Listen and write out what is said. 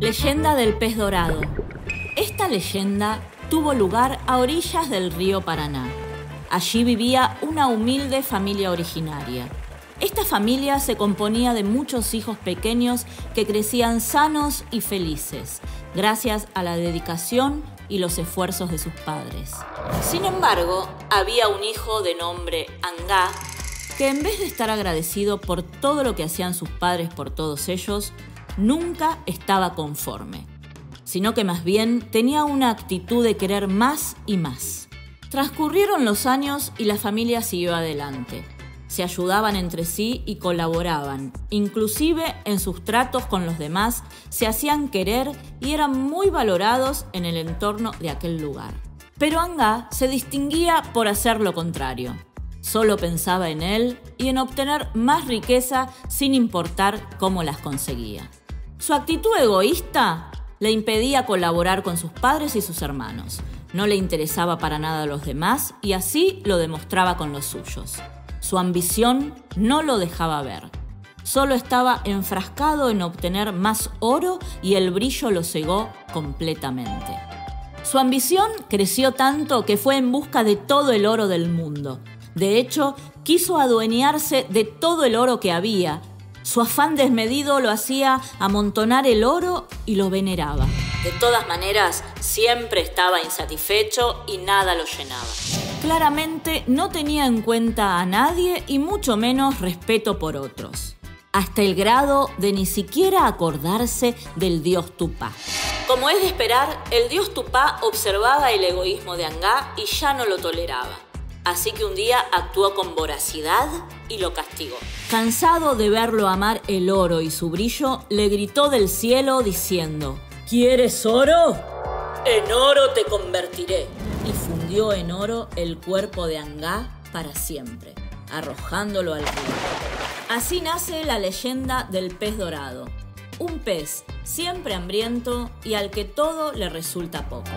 Leyenda del pez dorado. Esta leyenda tuvo lugar a orillas del río Paraná. Allí vivía una humilde familia originaria. Esta familia se componía de muchos hijos pequeños que crecían sanos y felices, gracias a la dedicación y los esfuerzos de sus padres. Sin embargo, había un hijo de nombre Angá que en vez de estar agradecido por todo lo que hacían sus padres por todos ellos, nunca estaba conforme, sino que más bien tenía una actitud de querer más y más. Transcurrieron los años y la familia siguió adelante. Se ayudaban entre sí y colaboraban. Inclusive en sus tratos con los demás se hacían querer y eran muy valorados en el entorno de aquel lugar. Pero Anga se distinguía por hacer lo contrario. Solo pensaba en él y en obtener más riqueza sin importar cómo las conseguía. Su actitud egoísta le impedía colaborar con sus padres y sus hermanos. No le interesaba para nada a los demás y así lo demostraba con los suyos. Su ambición no lo dejaba ver. Solo estaba enfrascado en obtener más oro y el brillo lo cegó completamente. Su ambición creció tanto que fue en busca de todo el oro del mundo. De hecho, quiso adueñarse de todo el oro que había. Su afán desmedido lo hacía amontonar el oro y lo veneraba. De todas maneras, siempre estaba insatisfecho y nada lo llenaba. Claramente no tenía en cuenta a nadie y mucho menos respeto por otros, hasta el grado de ni siquiera acordarse del dios Tupá. Como es de esperar, el dios Tupá observaba el egoísmo de Angá y ya no lo toleraba. Así que un día actuó con voracidad y lo castigó. Cansado de verlo amar el oro y su brillo, le gritó del cielo diciendo, ¿Quieres oro? En oro te convertiré. Y fundió en oro el cuerpo de Angá para siempre, arrojándolo al río. Así nace la leyenda del pez dorado. Un pez siempre hambriento y al que todo le resulta poco.